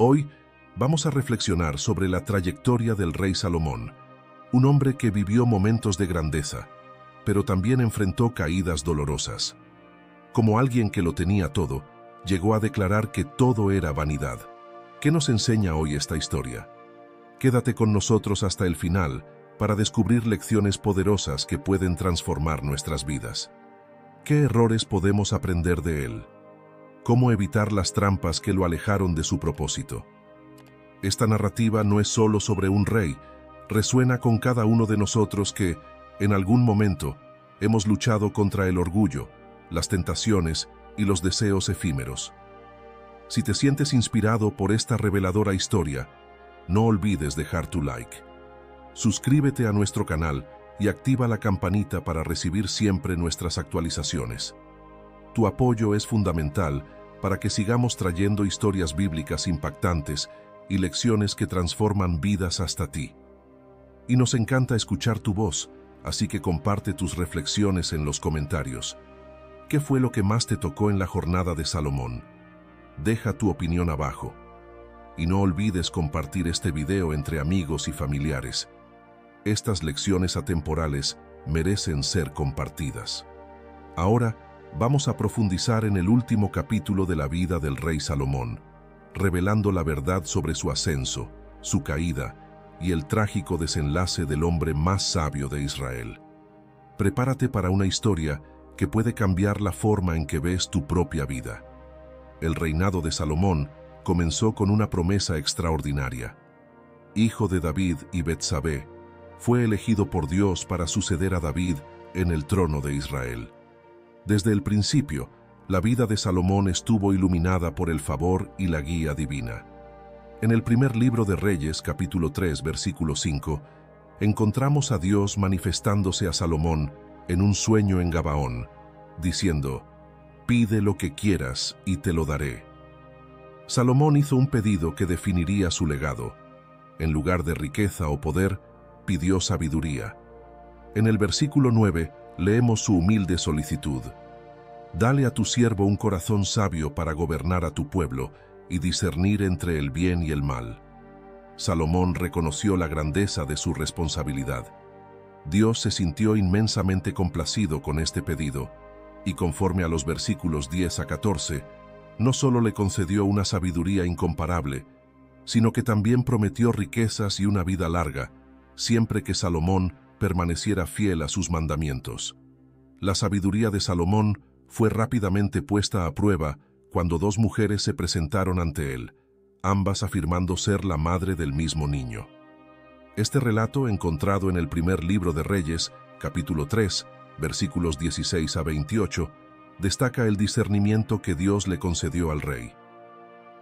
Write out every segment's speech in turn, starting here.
Hoy vamos a reflexionar sobre la trayectoria del rey Salomón, un hombre que vivió momentos de grandeza, pero también enfrentó caídas dolorosas. Como alguien que lo tenía todo, llegó a declarar que todo era vanidad. ¿Qué nos enseña hoy esta historia? Quédate con nosotros hasta el final para descubrir lecciones poderosas que pueden transformar nuestras vidas. ¿Qué errores podemos aprender de él? ¿Cómo evitar las trampas que lo alejaron de su propósito? Esta narrativa no es solo sobre un rey, resuena con cada uno de nosotros que, en algún momento, hemos luchado contra el orgullo, las tentaciones y los deseos efímeros. Si te sientes inspirado por esta reveladora historia, no olvides dejar tu like. Suscríbete a nuestro canal y activa la campanita para recibir siempre nuestras actualizaciones. Tu apoyo es fundamental para que sigamos trayendo historias bíblicas impactantes y lecciones que transforman vidas hasta ti. Y nos encanta escuchar tu voz, así que comparte tus reflexiones en los comentarios. ¿Qué fue lo que más te tocó en la jornada de Salomón? Deja tu opinión abajo. Y no olvides compartir este video entre amigos y familiares. Estas lecciones atemporales merecen ser compartidas. Ahora, vamos a profundizar en el último capítulo de la vida del rey Salomón, revelando la verdad sobre su ascenso, su caída y el trágico desenlace del hombre más sabio de Israel. Prepárate para una historia que puede cambiar la forma en que ves tu propia vida. El reinado de Salomón comenzó con una promesa extraordinaria. Hijo de David y Betsabé, fue elegido por Dios para suceder a David en el trono de Israel. Desde el principio, la vida de Salomón estuvo iluminada por el favor y la guía divina. En el primer libro de Reyes, capítulo 3, versículo 5, encontramos a Dios manifestándose a Salomón en un sueño en Gabaón, diciendo, Pide lo que quieras y te lo daré. Salomón hizo un pedido que definiría su legado. En lugar de riqueza o poder, pidió sabiduría. En el versículo 9 leemos su humilde solicitud. Dale a tu siervo un corazón sabio para gobernar a tu pueblo y discernir entre el bien y el mal. Salomón reconoció la grandeza de su responsabilidad. Dios se sintió inmensamente complacido con este pedido, y conforme a los versículos 10 a 14, no solo le concedió una sabiduría incomparable, sino que también prometió riquezas y una vida larga, siempre que Salomón permaneciera fiel a sus mandamientos. La sabiduría de Salomón fue rápidamente puesta a prueba cuando dos mujeres se presentaron ante él, ambas afirmando ser la madre del mismo niño. Este relato, encontrado en el primer libro de Reyes, capítulo 3, versículos 16 a 28, destaca el discernimiento que Dios le concedió al rey.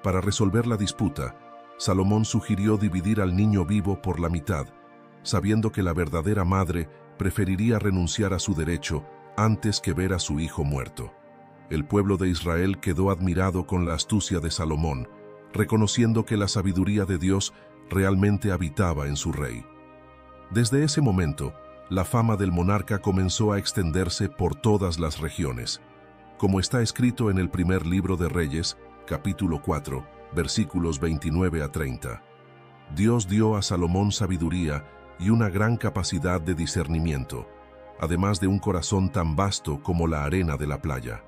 Para resolver la disputa, Salomón sugirió dividir al niño vivo por la mitad, sabiendo que la verdadera madre preferiría renunciar a su derecho antes que ver a su hijo muerto el pueblo de Israel quedó admirado con la astucia de Salomón, reconociendo que la sabiduría de Dios realmente habitaba en su rey. Desde ese momento, la fama del monarca comenzó a extenderse por todas las regiones, como está escrito en el primer libro de Reyes, capítulo 4, versículos 29 a 30. Dios dio a Salomón sabiduría y una gran capacidad de discernimiento, además de un corazón tan vasto como la arena de la playa.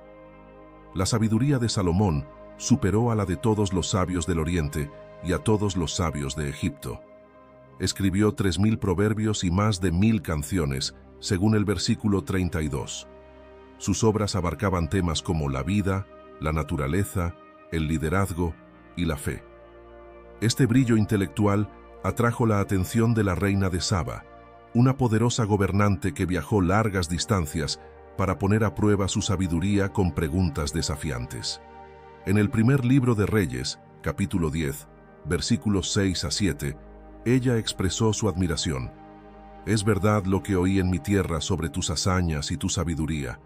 La sabiduría de Salomón superó a la de todos los sabios del Oriente y a todos los sabios de Egipto. Escribió tres mil proverbios y más de mil canciones, según el versículo 32. Sus obras abarcaban temas como la vida, la naturaleza, el liderazgo y la fe. Este brillo intelectual atrajo la atención de la reina de Saba, una poderosa gobernante que viajó largas distancias para poner a prueba su sabiduría con preguntas desafiantes. En el primer libro de Reyes, capítulo 10, versículos 6 a 7, ella expresó su admiración. Es verdad lo que oí en mi tierra sobre tus hazañas y tu sabiduría,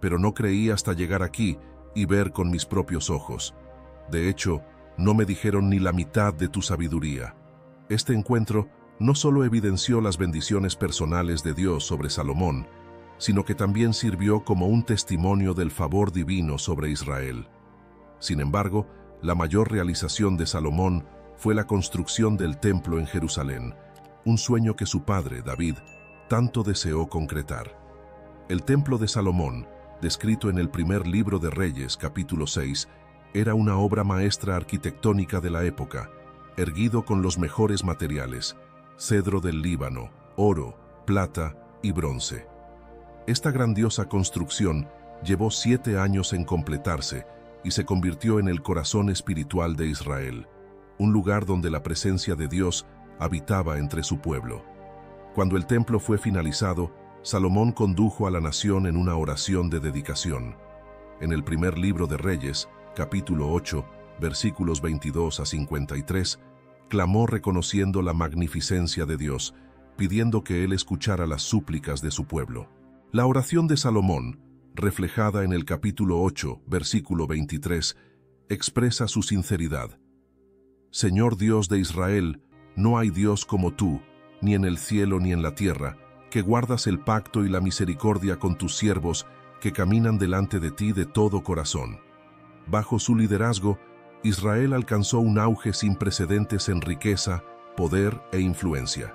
pero no creí hasta llegar aquí y ver con mis propios ojos. De hecho, no me dijeron ni la mitad de tu sabiduría. Este encuentro no solo evidenció las bendiciones personales de Dios sobre Salomón, sino que también sirvió como un testimonio del favor divino sobre Israel. Sin embargo, la mayor realización de Salomón fue la construcción del templo en Jerusalén, un sueño que su padre, David, tanto deseó concretar. El templo de Salomón, descrito en el primer libro de Reyes, capítulo 6, era una obra maestra arquitectónica de la época, erguido con los mejores materiales, cedro del Líbano, oro, plata y bronce. Esta grandiosa construcción llevó siete años en completarse y se convirtió en el corazón espiritual de Israel, un lugar donde la presencia de Dios habitaba entre su pueblo. Cuando el templo fue finalizado, Salomón condujo a la nación en una oración de dedicación. En el primer libro de Reyes, capítulo 8, versículos 22 a 53, clamó reconociendo la magnificencia de Dios, pidiendo que Él escuchara las súplicas de su pueblo. La oración de Salomón, reflejada en el capítulo 8, versículo 23, expresa su sinceridad. Señor Dios de Israel, no hay Dios como tú, ni en el cielo ni en la tierra, que guardas el pacto y la misericordia con tus siervos, que caminan delante de ti de todo corazón. Bajo su liderazgo, Israel alcanzó un auge sin precedentes en riqueza, poder e influencia.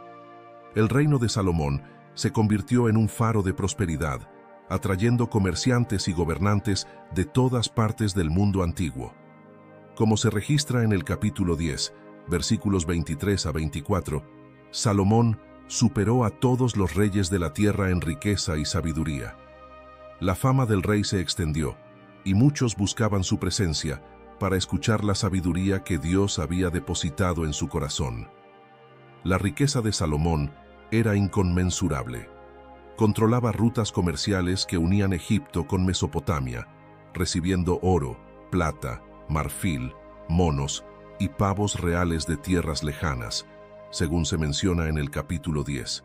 El reino de Salomón se convirtió en un faro de prosperidad, atrayendo comerciantes y gobernantes de todas partes del mundo antiguo. Como se registra en el capítulo 10, versículos 23 a 24, Salomón superó a todos los reyes de la tierra en riqueza y sabiduría. La fama del rey se extendió, y muchos buscaban su presencia para escuchar la sabiduría que Dios había depositado en su corazón. La riqueza de Salomón era inconmensurable. Controlaba rutas comerciales que unían Egipto con Mesopotamia, recibiendo oro, plata, marfil, monos y pavos reales de tierras lejanas, según se menciona en el capítulo 10.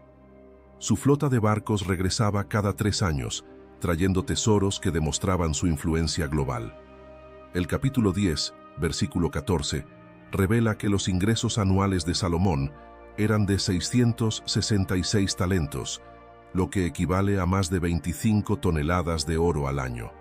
Su flota de barcos regresaba cada tres años, trayendo tesoros que demostraban su influencia global. El capítulo 10, versículo 14, revela que los ingresos anuales de Salomón eran de 666 talentos, lo que equivale a más de 25 toneladas de oro al año.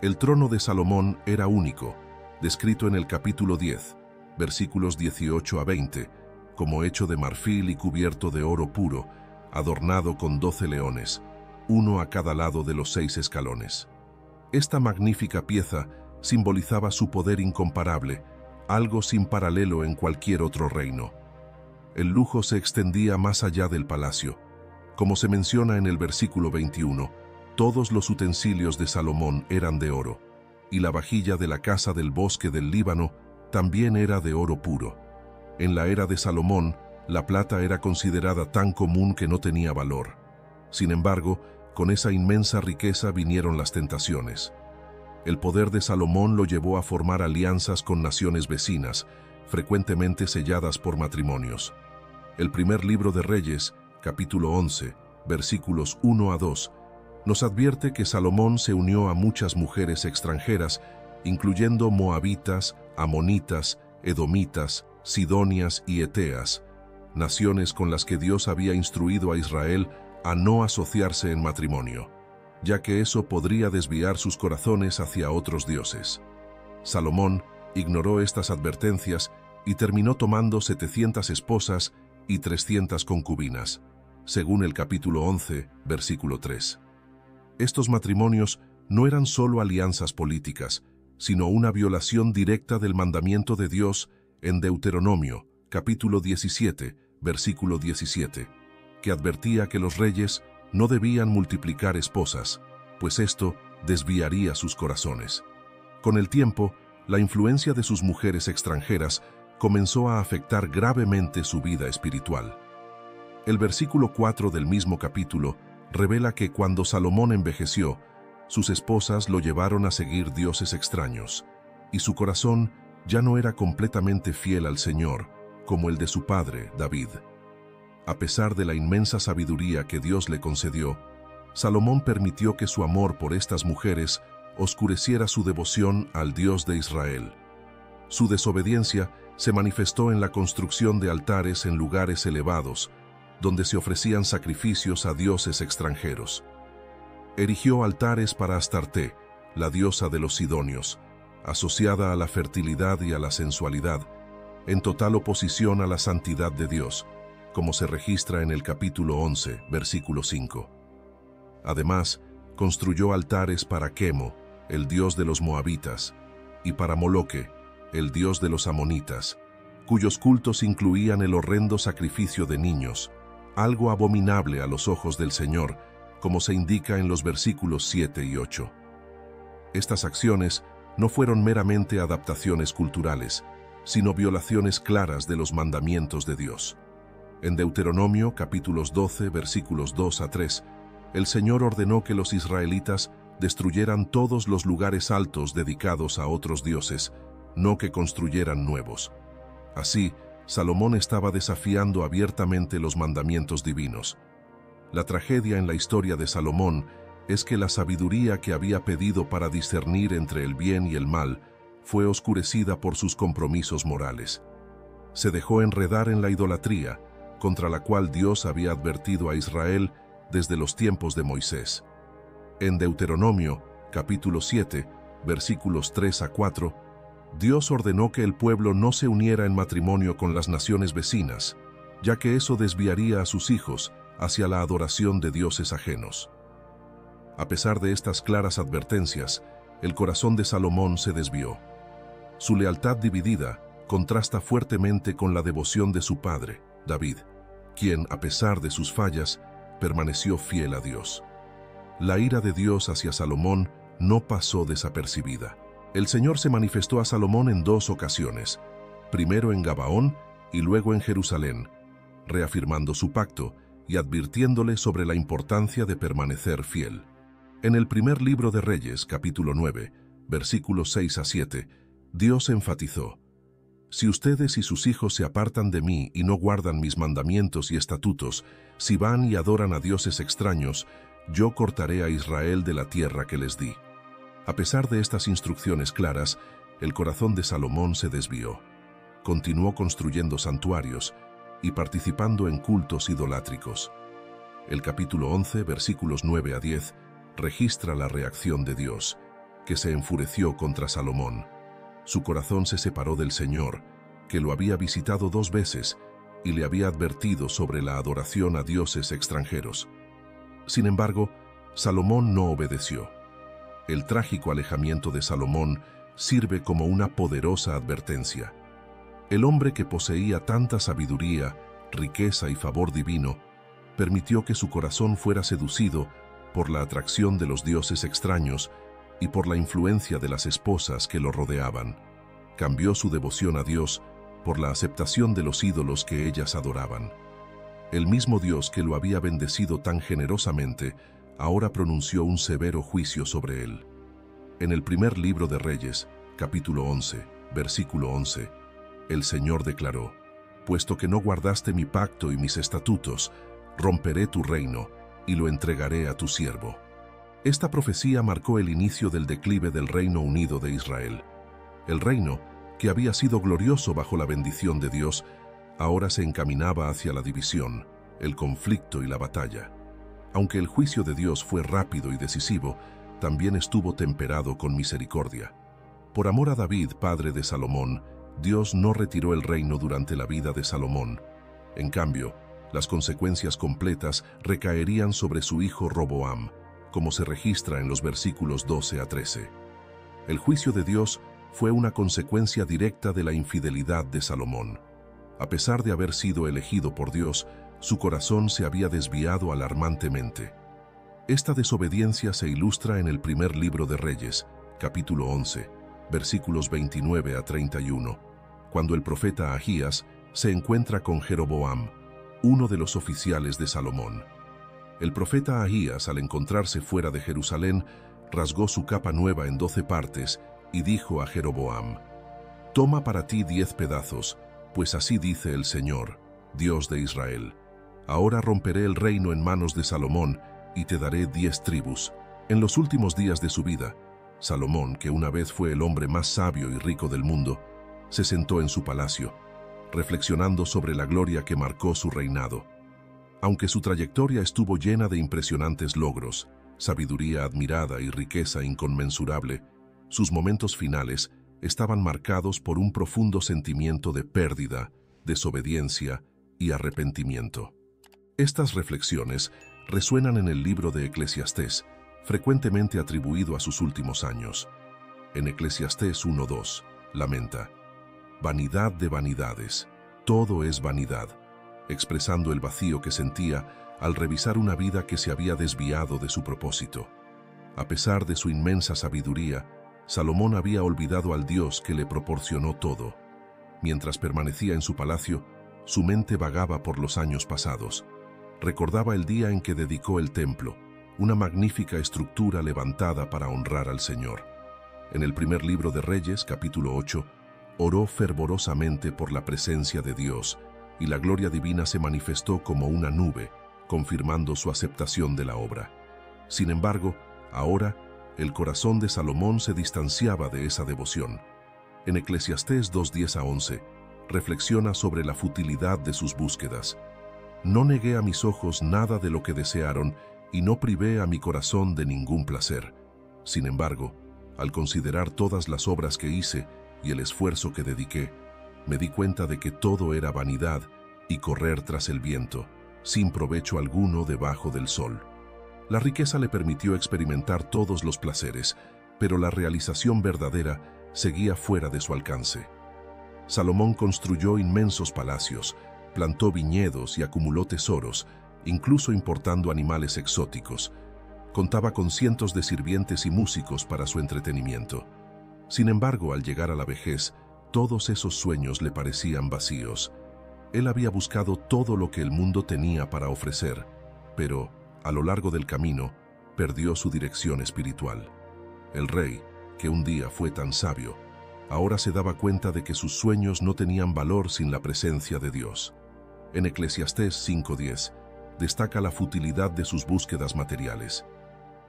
El trono de Salomón era único, descrito en el capítulo 10, versículos 18 a 20, como hecho de marfil y cubierto de oro puro, adornado con doce leones, uno a cada lado de los seis escalones. Esta magnífica pieza simbolizaba su poder incomparable, algo sin paralelo en cualquier otro reino. El lujo se extendía más allá del palacio. Como se menciona en el versículo 21, todos los utensilios de Salomón eran de oro, y la vajilla de la casa del bosque del Líbano también era de oro puro. En la era de Salomón, la plata era considerada tan común que no tenía valor. Sin embargo, con esa inmensa riqueza vinieron las tentaciones. El poder de Salomón lo llevó a formar alianzas con naciones vecinas, frecuentemente selladas por matrimonios. El primer libro de Reyes, capítulo 11, versículos 1 a 2, nos advierte que Salomón se unió a muchas mujeres extranjeras, incluyendo moabitas, amonitas, edomitas, sidonias y eteas, naciones con las que Dios había instruido a Israel a no asociarse en matrimonio, ya que eso podría desviar sus corazones hacia otros dioses. Salomón ignoró estas advertencias y terminó tomando 700 esposas y 300 concubinas, según el capítulo 11, versículo 3. Estos matrimonios no eran solo alianzas políticas, sino una violación directa del mandamiento de Dios en Deuteronomio, capítulo 17, versículo 17 que advertía que los reyes no debían multiplicar esposas, pues esto desviaría sus corazones. Con el tiempo, la influencia de sus mujeres extranjeras comenzó a afectar gravemente su vida espiritual. El versículo 4 del mismo capítulo revela que cuando Salomón envejeció, sus esposas lo llevaron a seguir dioses extraños, y su corazón ya no era completamente fiel al Señor, como el de su padre, David. A pesar de la inmensa sabiduría que Dios le concedió, Salomón permitió que su amor por estas mujeres oscureciera su devoción al Dios de Israel. Su desobediencia se manifestó en la construcción de altares en lugares elevados, donde se ofrecían sacrificios a dioses extranjeros. Erigió altares para Astarte, la diosa de los Sidonios, asociada a la fertilidad y a la sensualidad, en total oposición a la santidad de Dios, como se registra en el capítulo 11, versículo 5. Además, construyó altares para Quemo, el dios de los moabitas, y para Moloque, el dios de los amonitas, cuyos cultos incluían el horrendo sacrificio de niños, algo abominable a los ojos del Señor, como se indica en los versículos 7 y 8. Estas acciones no fueron meramente adaptaciones culturales, sino violaciones claras de los mandamientos de Dios. En Deuteronomio capítulos 12 versículos 2 a 3, el Señor ordenó que los israelitas destruyeran todos los lugares altos dedicados a otros dioses, no que construyeran nuevos. Así, Salomón estaba desafiando abiertamente los mandamientos divinos. La tragedia en la historia de Salomón es que la sabiduría que había pedido para discernir entre el bien y el mal fue oscurecida por sus compromisos morales. Se dejó enredar en la idolatría, contra la cual Dios había advertido a Israel desde los tiempos de Moisés. En Deuteronomio, capítulo 7, versículos 3 a 4, Dios ordenó que el pueblo no se uniera en matrimonio con las naciones vecinas, ya que eso desviaría a sus hijos hacia la adoración de dioses ajenos. A pesar de estas claras advertencias, el corazón de Salomón se desvió. Su lealtad dividida contrasta fuertemente con la devoción de su padre, David, quien, a pesar de sus fallas, permaneció fiel a Dios. La ira de Dios hacia Salomón no pasó desapercibida. El Señor se manifestó a Salomón en dos ocasiones, primero en Gabaón y luego en Jerusalén, reafirmando su pacto y advirtiéndole sobre la importancia de permanecer fiel. En el primer libro de Reyes, capítulo 9, versículos 6 a 7, Dios enfatizó, Si ustedes y sus hijos se apartan de mí y no guardan mis mandamientos y estatutos, si van y adoran a dioses extraños, yo cortaré a Israel de la tierra que les di. A pesar de estas instrucciones claras, el corazón de Salomón se desvió. Continuó construyendo santuarios y participando en cultos idolátricos. El capítulo 11, versículos 9 a 10, registra la reacción de Dios, que se enfureció contra Salomón. Su corazón se separó del Señor, que lo había visitado dos veces y le había advertido sobre la adoración a dioses extranjeros. Sin embargo, Salomón no obedeció el trágico alejamiento de Salomón sirve como una poderosa advertencia. El hombre que poseía tanta sabiduría, riqueza y favor divino, permitió que su corazón fuera seducido por la atracción de los dioses extraños y por la influencia de las esposas que lo rodeaban. Cambió su devoción a Dios por la aceptación de los ídolos que ellas adoraban. El mismo Dios que lo había bendecido tan generosamente ahora pronunció un severo juicio sobre él. En el primer libro de Reyes, capítulo 11, versículo 11, el Señor declaró, Puesto que no guardaste mi pacto y mis estatutos, romperé tu reino y lo entregaré a tu siervo. Esta profecía marcó el inicio del declive del Reino Unido de Israel. El reino, que había sido glorioso bajo la bendición de Dios, ahora se encaminaba hacia la división, el conflicto y la batalla. Aunque el juicio de Dios fue rápido y decisivo, también estuvo temperado con misericordia. Por amor a David, padre de Salomón, Dios no retiró el reino durante la vida de Salomón. En cambio, las consecuencias completas recaerían sobre su hijo Roboam, como se registra en los versículos 12 a 13. El juicio de Dios fue una consecuencia directa de la infidelidad de Salomón. A pesar de haber sido elegido por Dios, su corazón se había desviado alarmantemente. Esta desobediencia se ilustra en el primer libro de Reyes, capítulo 11, versículos 29 a 31, cuando el profeta Ahías se encuentra con Jeroboam, uno de los oficiales de Salomón. El profeta Ahías, al encontrarse fuera de Jerusalén, rasgó su capa nueva en doce partes y dijo a Jeroboam, Toma para ti diez pedazos, pues así dice el Señor, Dios de Israel Ahora romperé el reino en manos de Salomón y te daré diez tribus. En los últimos días de su vida, Salomón, que una vez fue el hombre más sabio y rico del mundo, se sentó en su palacio, reflexionando sobre la gloria que marcó su reinado. Aunque su trayectoria estuvo llena de impresionantes logros, sabiduría admirada y riqueza inconmensurable, sus momentos finales estaban marcados por un profundo sentimiento de pérdida, desobediencia y arrepentimiento. Estas reflexiones resuenan en el libro de Eclesiastés, frecuentemente atribuido a sus últimos años. En Eclesiastés 1.2, lamenta, Vanidad de vanidades, todo es vanidad, expresando el vacío que sentía al revisar una vida que se había desviado de su propósito. A pesar de su inmensa sabiduría, Salomón había olvidado al Dios que le proporcionó todo. Mientras permanecía en su palacio, su mente vagaba por los años pasados. Recordaba el día en que dedicó el templo, una magnífica estructura levantada para honrar al Señor. En el primer libro de Reyes, capítulo 8, oró fervorosamente por la presencia de Dios, y la gloria divina se manifestó como una nube, confirmando su aceptación de la obra. Sin embargo, ahora, el corazón de Salomón se distanciaba de esa devoción. En Eclesiastés 2.10 a 11, reflexiona sobre la futilidad de sus búsquedas. No negué a mis ojos nada de lo que desearon y no privé a mi corazón de ningún placer. Sin embargo, al considerar todas las obras que hice y el esfuerzo que dediqué, me di cuenta de que todo era vanidad y correr tras el viento, sin provecho alguno debajo del sol. La riqueza le permitió experimentar todos los placeres, pero la realización verdadera seguía fuera de su alcance. Salomón construyó inmensos palacios, plantó viñedos y acumuló tesoros, incluso importando animales exóticos. Contaba con cientos de sirvientes y músicos para su entretenimiento. Sin embargo, al llegar a la vejez, todos esos sueños le parecían vacíos. Él había buscado todo lo que el mundo tenía para ofrecer, pero, a lo largo del camino, perdió su dirección espiritual. El rey, que un día fue tan sabio, ahora se daba cuenta de que sus sueños no tenían valor sin la presencia de Dios. En Eclesiastés 5.10 destaca la futilidad de sus búsquedas materiales.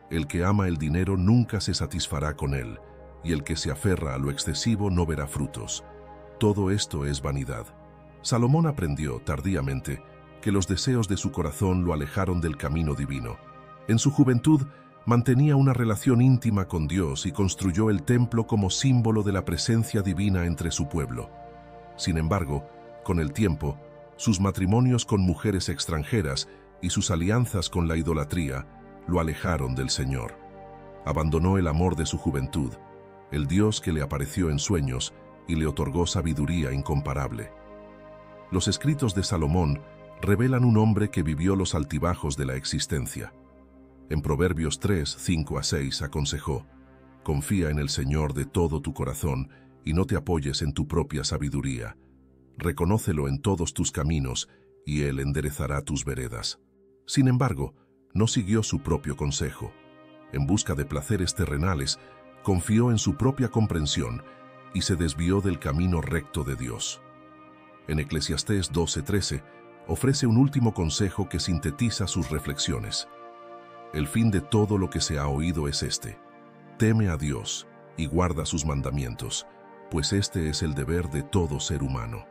El que ama el dinero nunca se satisfará con él, y el que se aferra a lo excesivo no verá frutos. Todo esto es vanidad. Salomón aprendió, tardíamente, que los deseos de su corazón lo alejaron del camino divino. En su juventud, mantenía una relación íntima con Dios y construyó el templo como símbolo de la presencia divina entre su pueblo. Sin embargo, con el tiempo, sus matrimonios con mujeres extranjeras y sus alianzas con la idolatría lo alejaron del Señor. Abandonó el amor de su juventud, el Dios que le apareció en sueños y le otorgó sabiduría incomparable. Los escritos de Salomón revelan un hombre que vivió los altibajos de la existencia. En Proverbios 3, 5 a 6 aconsejó, Confía en el Señor de todo tu corazón y no te apoyes en tu propia sabiduría. Reconócelo en todos tus caminos y Él enderezará tus veredas. Sin embargo, no siguió su propio consejo. En busca de placeres terrenales, confió en su propia comprensión y se desvió del camino recto de Dios. En Eclesiastés 12:13 ofrece un último consejo que sintetiza sus reflexiones. El fin de todo lo que se ha oído es este. Teme a Dios y guarda sus mandamientos, pues este es el deber de todo ser humano.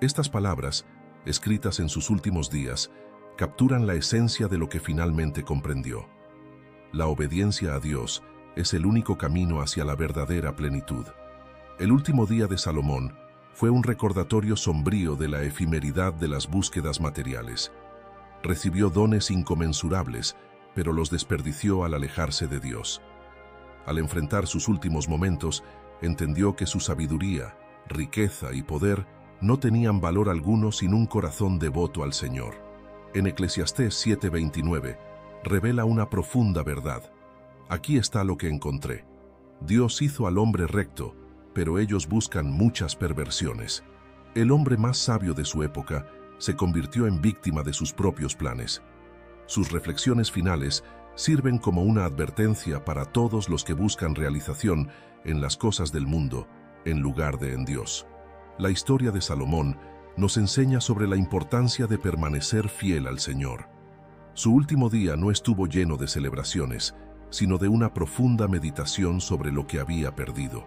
Estas palabras, escritas en sus últimos días, capturan la esencia de lo que finalmente comprendió. La obediencia a Dios es el único camino hacia la verdadera plenitud. El último día de Salomón fue un recordatorio sombrío de la efemeridad de las búsquedas materiales. Recibió dones inconmensurables pero los desperdició al alejarse de Dios. Al enfrentar sus últimos momentos, entendió que su sabiduría, riqueza y poder no tenían valor alguno sin un corazón devoto al Señor. En Eclesiastés 7:29 revela una profunda verdad. Aquí está lo que encontré. Dios hizo al hombre recto, pero ellos buscan muchas perversiones. El hombre más sabio de su época se convirtió en víctima de sus propios planes. Sus reflexiones finales sirven como una advertencia para todos los que buscan realización en las cosas del mundo, en lugar de en Dios. La historia de Salomón nos enseña sobre la importancia de permanecer fiel al Señor. Su último día no estuvo lleno de celebraciones, sino de una profunda meditación sobre lo que había perdido.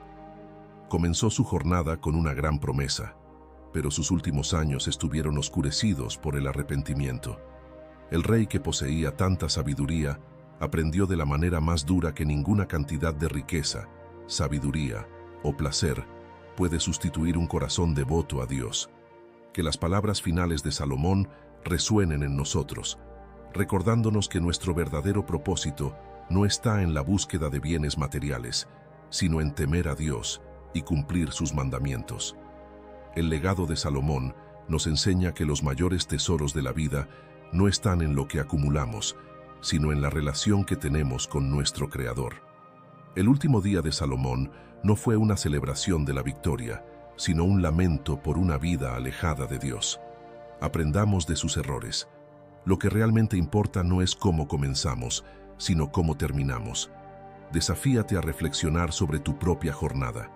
Comenzó su jornada con una gran promesa, pero sus últimos años estuvieron oscurecidos por el arrepentimiento. El rey que poseía tanta sabiduría aprendió de la manera más dura que ninguna cantidad de riqueza sabiduría o placer puede sustituir un corazón devoto a Dios. Que las palabras finales de Salomón resuenen en nosotros, recordándonos que nuestro verdadero propósito no está en la búsqueda de bienes materiales, sino en temer a Dios y cumplir sus mandamientos. El legado de Salomón nos enseña que los mayores tesoros de la vida no están en lo que acumulamos, sino en la relación que tenemos con nuestro Creador. El último día de Salomón no fue una celebración de la victoria, sino un lamento por una vida alejada de Dios. Aprendamos de sus errores. Lo que realmente importa no es cómo comenzamos, sino cómo terminamos. Desafíate a reflexionar sobre tu propia jornada.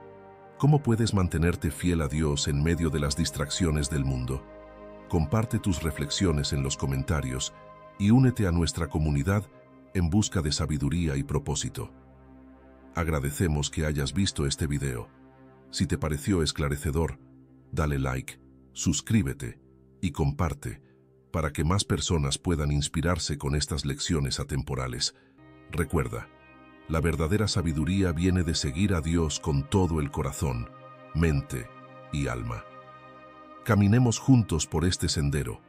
¿Cómo puedes mantenerte fiel a Dios en medio de las distracciones del mundo? Comparte tus reflexiones en los comentarios y únete a nuestra comunidad en busca de sabiduría y propósito. Agradecemos que hayas visto este video. Si te pareció esclarecedor, dale like, suscríbete y comparte para que más personas puedan inspirarse con estas lecciones atemporales. Recuerda, la verdadera sabiduría viene de seguir a Dios con todo el corazón, mente y alma. Caminemos juntos por este sendero